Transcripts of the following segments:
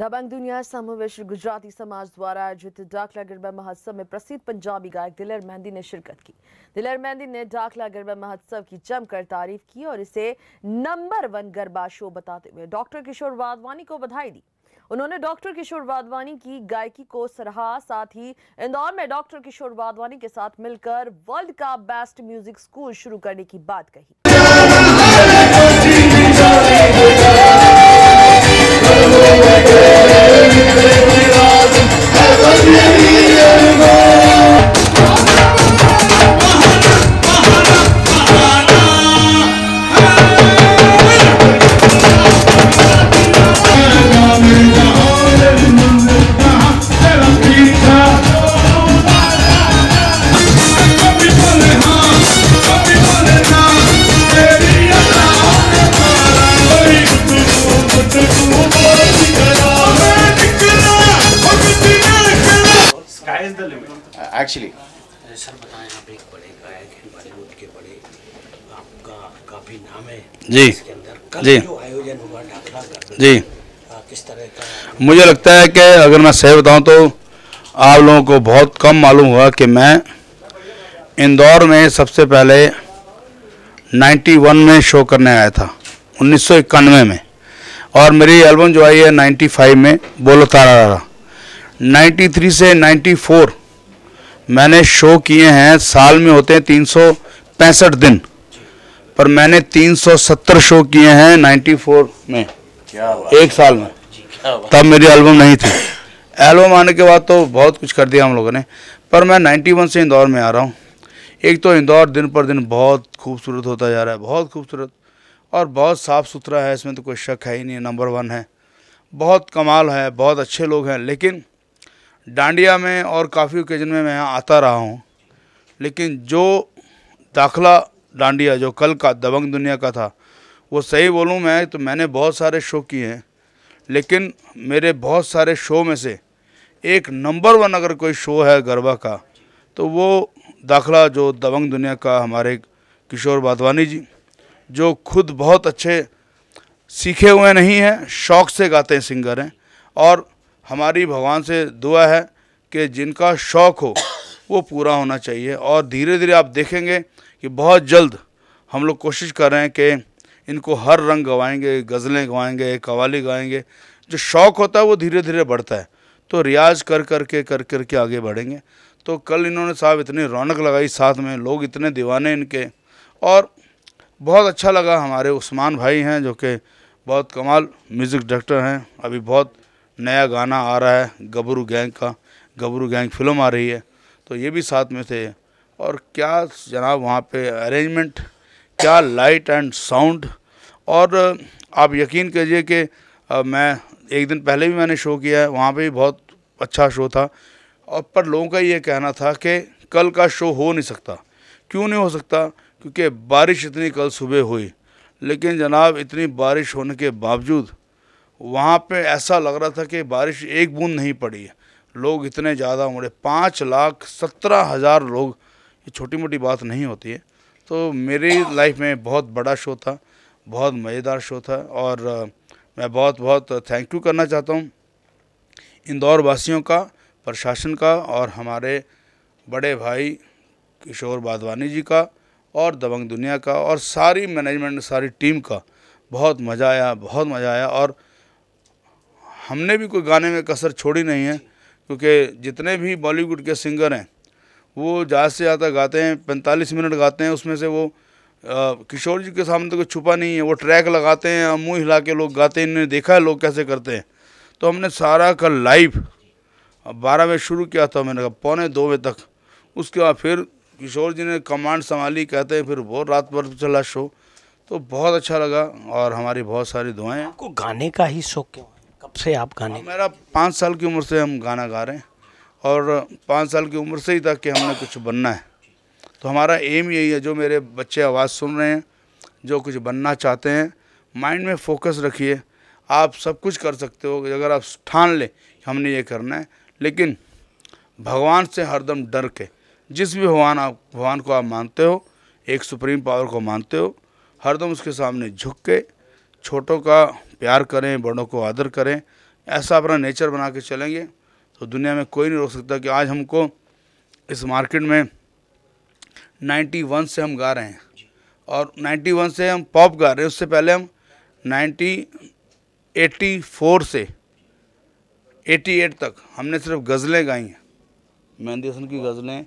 दबंग दुनिया समूह विश्व, गुजराती समाज द्वारा आयोजित डाकला गरबा महोत्सव में प्रसिद्ध पंजाबी गायक दिलर मेहंदी ने शिरकत की। दिलर मेहंदी ने डाकला गरबा महोत्सव की जमकर तारीफ़ की और इसे नंबर वन गरबा शो बताते हुए डॉक्टर किशोर वाधवानी को बधाई दी। उन्होंने डॉक्टर किशोर वाधवानी की गायकी को सराहा, साथ ही इंदौर में डॉक्टर किशोर वाधवानी के साथ मिलकर वर्ल्ड का बेस्ट म्यूज़िक स्कूल शुरू करने की बात कही। Sky is the limit. Actually sir बताएँ आप एक बड़े गायक हैं बॉलीवुड के बड़े। आपका काफ़ी नाम है। जी। इसके अंदर कल जी। जो आयोजन हुआ ढाकला का जी। आ, किस तरह का मुझे लगता है कि अगर मैं सही बताऊँ तो आप लोगों को बहुत कम मालूम हुआ कि मैं इंदौर में सबसे पहले 91 में शो करने आया था उन्नीस सौ इक्यानवे में। और मेरी एल्बम जो आई है 95 में बोलो तारा रारा 93 से 94 मैंने शो किए हैं साल में होते हैं तीन सौ पैंसठ दिन। पर मैंने 370 शो किए हैं 94 में एक साल में। तब मेरी एल्बम नहीं थी। एल्बम आने के बाद तो बहुत कुछ कर दिया हम लोगों ने। पर मैं 91 से इंदौर में आ रहा हूँ। एक तो इंदौर दिन पर दिन बहुत खूबसूरत होता जा रहा है बहुत खूबसूरत। और बहुत साफ़ सुथरा है, इसमें तो कोई शक है ही नहीं नंबर वन है। बहुत कमाल है, बहुत अच्छे लोग हैं, लेकिन डांडिया में और काफ़ी ओकेजन में मैं यहाँ आता रहा हूँ। लेकिन जो दाखला डांडिया, जो कल का, दबंग दुनिया का था, वो सही बोलूँ मैं तो मैंने बहुत सारे शो किए हैं। लेकिन मेरे बहुत सारे शो में से एक नंबर वन अगर कोई शो है गरबा का तो वो दाखला जो दबंग दुनिया का, हमारे किशोर वाधवानी जी जो खुद बहुत अच्छे सीखे हुए नहीं हैं, शौक से गाते हैं, सिंगर हैं। और हमारी भगवान से दुआ है कि जिनका शौक हो, वो पूरा होना चाहिए। और धीरे धीरे आप देखेंगे कि बहुत जल्द हम लोग कोशिश कर रहे हैं कि इनको हर रंग गवाएँगे, गज़लें गवाएँगे कवाली गाएँगे जो शौक होता है, वो धीरे धीरे बढ़ता है। तो रियाज कर कर के कर कर के आगे बढ़ेंगे। तो कल इन्होंने साहब इतनी रौनक लगाई साथ में, लोग इतने दीवाने इनके। और बहुत अच्छा लगा। हमारे उस्मान भाई हैं, जो कि बहुत कमाल म्यूज़िक डायरेक्टर हैं। अभी बहुत नया गाना आ रहा है, गबरू गैंग का, गबरू गैंग फ़िल्म आ रही है। तो ये भी साथ में थे। और क्या जनाब वहाँ पे अरेंजमेंट क्या लाइट एंड साउंड और आप यकीन कीजिए कि मैं एक दिन पहले भी मैंने शो किया है, वहाँ पे भी बहुत अच्छा शो था। और पर लोगों का ये कहना था कि कल का शो हो नहीं सकता। क्यों नहीं हो सकता? क्योंकि बारिश इतनी कल सुबह हुई, लेकिन जनाब इतनी बारिश होने के बावजूद वहाँ पे ऐसा लग रहा था कि बारिश एक बूंद नहीं पड़ी है। लोग इतने ज़्यादा उमड़े पाँच लाख सत्रह हज़ार लोग, ये छोटी मोटी बात नहीं होती है। तो मेरी लाइफ में बहुत बड़ा शो था, बहुत मज़ेदार शो था, और मैं बहुत बहुत थैंक यू करना चाहता हूँ इंदौर वासियों का, प्रशासन का, और हमारे बड़े भाई किशोर बादवानी जी का और दबंग दुनिया का और सारी मैनेजमेंट सारी टीम का बहुत मज़ा आया बहुत मज़ा आया। और हमने भी कोई गाने में कसर छोड़ी नहीं है क्योंकि जितने भी बॉलीवुड के सिंगर हैं वो ज़्यादा से ज़्यादा गाते हैं पैंतालीस मिनट गाते हैं उसमें से वो अ, किशोर जी के सामने तो कोई छुपा नहीं है वो ट्रैक लगाते हैं और मुँह हिला के लोग गाते हैं इन्होंने देखा है लोग कैसे करते हैं। तो हमने सारा का लाइव बारह बजे शुरू किया था मैंने कहा पौने दो बजे तक। उसके बाद फिर किशोर जी ने कमांड संभाली कहते हैं फिर वो रात भर चला शो। तो बहुत अच्छा लगा और हमारी बहुत सारी दुआएँ। आपको गाने का ही शौक क्यों है? कब से आप गाने मेरा पाँच साल की उम्र से हम गाना गा रहे हैं और पाँच साल की उम्र से ही था कि हमने कुछ बनना है। तो हमारा एम यही है जो मेरे बच्चे आवाज़ सुन रहे हैं जो कुछ बनना चाहते हैं माइंड में फोकस रखिए। आप सब कुछ कर सकते हो अगर आप ठान लें हमने ये करना है। लेकिन भगवान से हरदम डर के जिस भी भगवान आप भगवान को आप मानते हो एक सुप्रीम पावर को मानते हो हरदम उसके सामने झुक के छोटों का प्यार करें बड़ों को आदर करें ऐसा अपना नेचर बना के चलेंगे तो दुनिया में कोई नहीं रोक सकता कि आज हमको इस मार्केट में 91 से हम गा रहे हैं। और 91 से हम पॉप गा रहे हैं उससे पहले हम 90 84 से 88 तक हमने सिर्फ़ गज़लें गाई हैं। मेहंदी हसन की गज़लें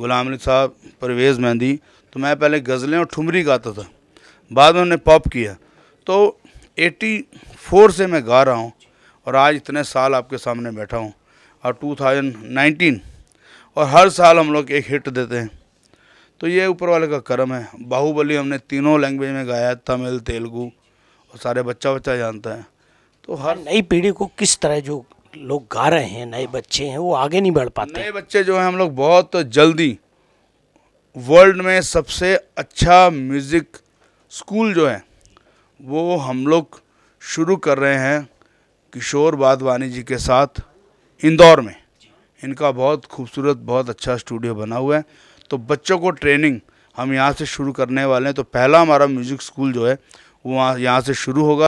गुलाम अली साहब परवेज़ मेहंदी। तो मैं पहले गज़लें और ठुमरी गाता था। बाद में उन्होंने पॉप किया। तो 84 से मैं गा रहा हूँ और आज इतने साल आपके सामने बैठा हूँ। और 2019 और हर साल हम लोग एक हिट देते हैं। तो ये ऊपर वाले का करम है। बाहुबली हमने तीनों लैंग्वेज में गाया, तमिल, तेलुगू और सारे बच्चा बच्चा जानता है। तो हर नई पीढ़ी को किस तरह जो लोग गा रहे हैं, नए बच्चे हैं, वो आगे नहीं बढ़ पाते। नए बच्चे जो हैं, हम लोग बहुत जल्दी वर्ल्ड में सबसे अच्छा म्यूज़िक स्कूल जो है, वो हम लोग शुरू कर रहे हैं किशोर बादवानी जी के साथ इंदौर में। इनका बहुत खूबसूरत, बहुत अच्छा स्टूडियो बना हुआ है। तो बच्चों को ट्रेनिंग हम यहाँ से शुरू करने वाले हैं। तो पहला हमारा म्यूज़िक स्कूल जो है, वो यहाँ से शुरू होगा।